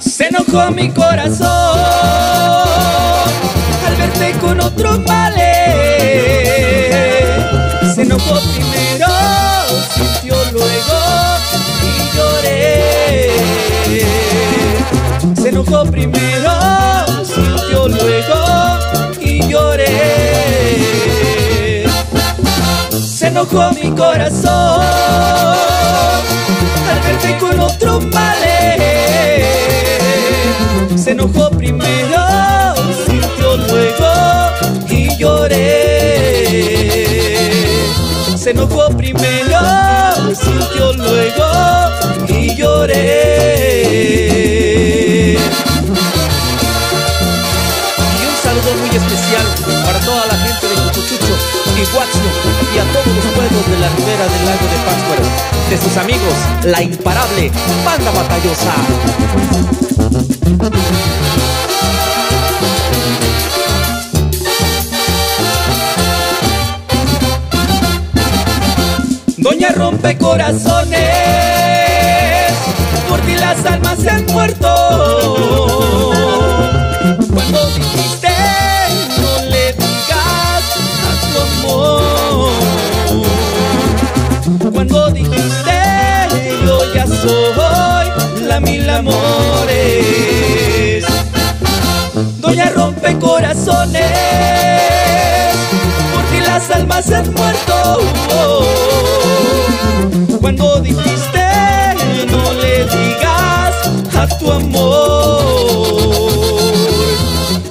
Se enojó mi corazón con. Se enojó primero, sintió luego y lloré. Se enojó primero, sintió luego y lloré. Se enojó mi corazón Se enojó primero, sintió luego y lloré. Y un saludo muy especial para toda la gente de Cucuchucho y Huaxno y a todos los pueblos de la ribera del lago de Pátzcuaro. De sus amigos, la imparable Banda Batallosa. Doña rompe corazones, por ti las almas se han muerto. Cuando dijiste no le digas a tu amor. Cuando dijiste yo ya soy la mil amores. Doña rompe corazones, por ti las almas se han muerto. Cuando dijiste no le digas a tu amor.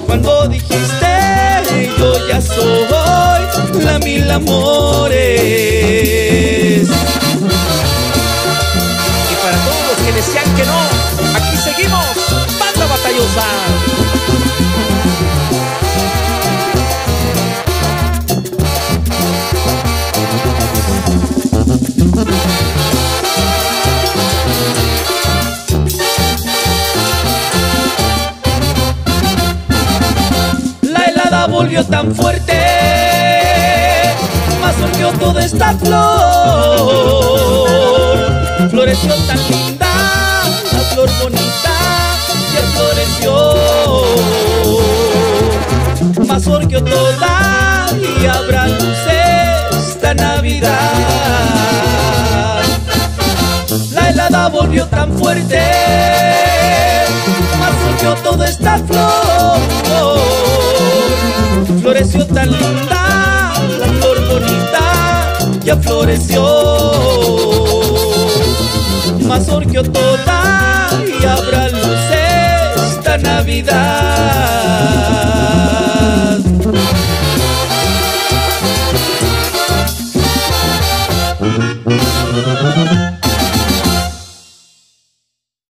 Cuando dijiste yo ya soy la mil amores. Y para todos los que decían que no, aquí seguimos, Banda Batallosa. Helada volvió tan fuerte, más surgió toda esta flor. Floreció tan linda, la flor bonita, ya floreció. Más surgió toda y habrá luces esta Navidad. La helada volvió tan fuerte, más surgió toda esta flor gaviota linda, la flor bonita ya floreció. Mazorquio toda y habrá luces esta Navidad.